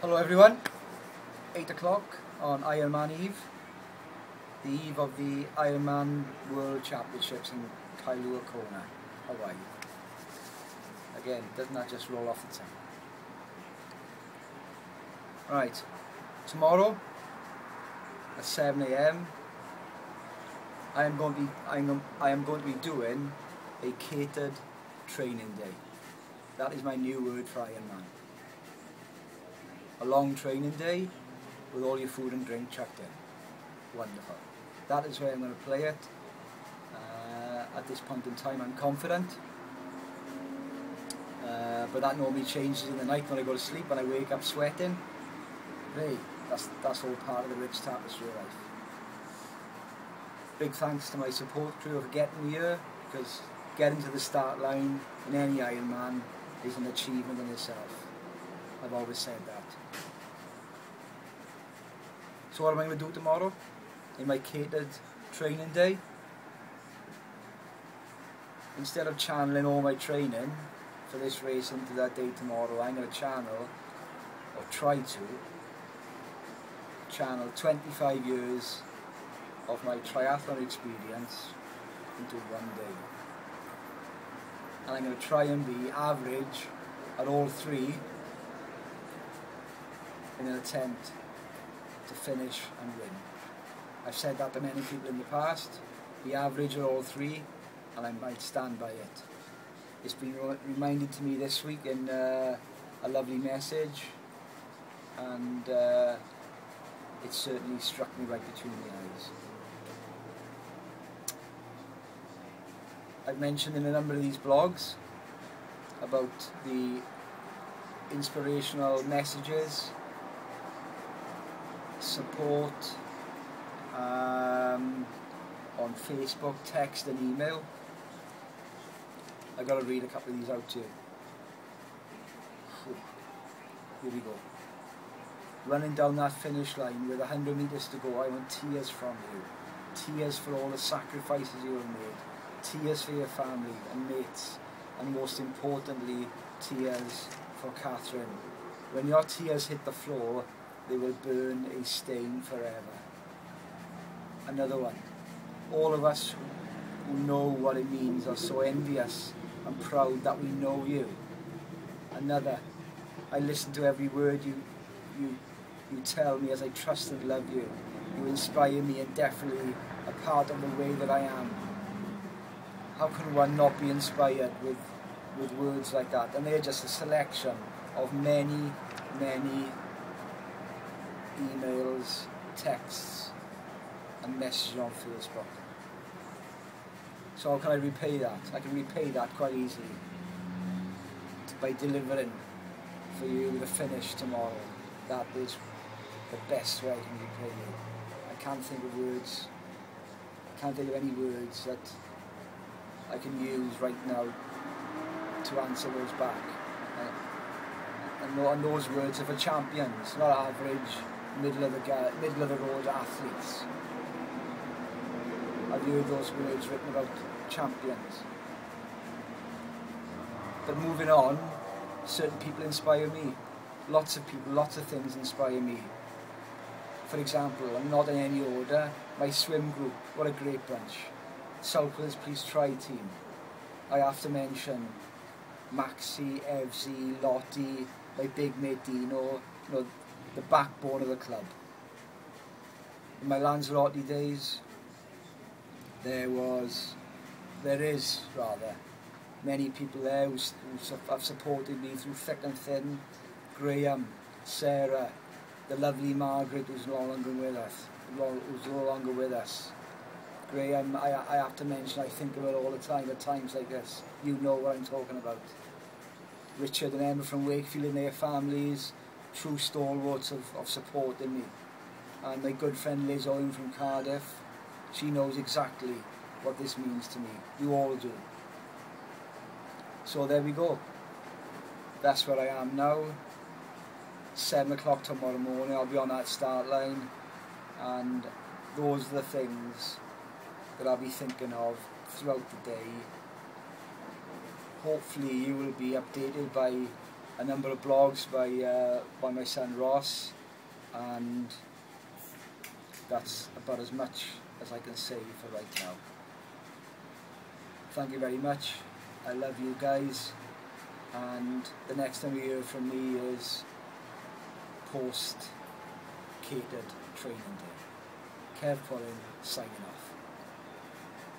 Hello everyone, 8 o'clock on Ironman Eve, the eve of the Ironman World Championships in Kailua Kona, Hawaii. Again, doesn't that just roll off the tongue? Right, tomorrow at 7am I am going to be I am, I am going to be doing a catered training day. That is my new word for Ironman a long training day with all your food and drink chucked in. Wonderful. That is where I'm going to play it. Uh, at this point in time I'm confident. Uh, but that normally changes in the night when I go to sleep and I wake up sweating. Hey, that's, that's all part of the rich tapestry of life. Big thanks to my support crew for getting me here because getting to the start line in any Ironman is an achievement in itself. I've always said that. So what am I going to do tomorrow? In my catered training day? Instead of channeling all my training for this race into that day tomorrow, I'm going to channel, or try to, channel 25 years of my triathlon experience into one day. And I'm going to try and be average at all three in an attempt to finish and win. I've said that to many people in the past. The average are all three, and I might stand by it. It's been reminded to me this week in uh, a lovely message, and uh, it certainly struck me right between the eyes. I've mentioned in a number of these blogs about the inspirational messages support um, on Facebook, text and email. I've got to read a couple of these out to you. Here we go. Running down that finish line with 100 metres to go, I want tears from you. Tears for all the sacrifices you have made. Tears for your family and mates. And most importantly, tears for Catherine. When your tears hit the floor, they will burn a stain forever. Another one. All of us who know what it means are so envious and proud that we know you. Another. I listen to every word you, you, you tell me as I trust and love you. You inspire me and definitely a part of the way that I am. How can one not be inspired with, with words like that? And they're just a selection of many, many emails, texts, and messages on Facebook. So how can I repay that? I can repay that quite easily by delivering for you the finish tomorrow. That is the best way I can repay you. I can't think of words, I can't think of any words that I can use right now to answer those back. Uh, and those words are for champions, not average, middle of the middle of the road athletes. I've heard those words written about champions. But moving on, certain people inspire me. Lots of people, lots of things inspire me. For example, I'm not in any order, my swim group, what a great bunch. South Wales Police Tri-Team. I have to mention Maxi, Evsy, Lottie, my big mate Dino, you know, the backbone of the club. In my Lanzarote days, there was, there is rather, many people there who, who have supported me through thick and thin. Graham, Sarah, the lovely Margaret who's no longer with us, who's no longer with us. Graham, I, I have to mention, I think of it all the time at times like this. You know what I'm talking about. Richard and Emma from Wakefield and their families, true stalwarts of, of support in me. And my good friend Liz Owen from Cardiff, she knows exactly what this means to me. You all do. So there we go. That's where I am now. Seven o'clock tomorrow morning, I'll be on that start line. And those are the things that I'll be thinking of throughout the day. Hopefully you will be updated by a number of blogs by uh, by my son Ross, and that's about as much as I can say for right now. Thank you very much. I love you guys, and the next time you hear from me is post catered training day. Kev Pullen signing off.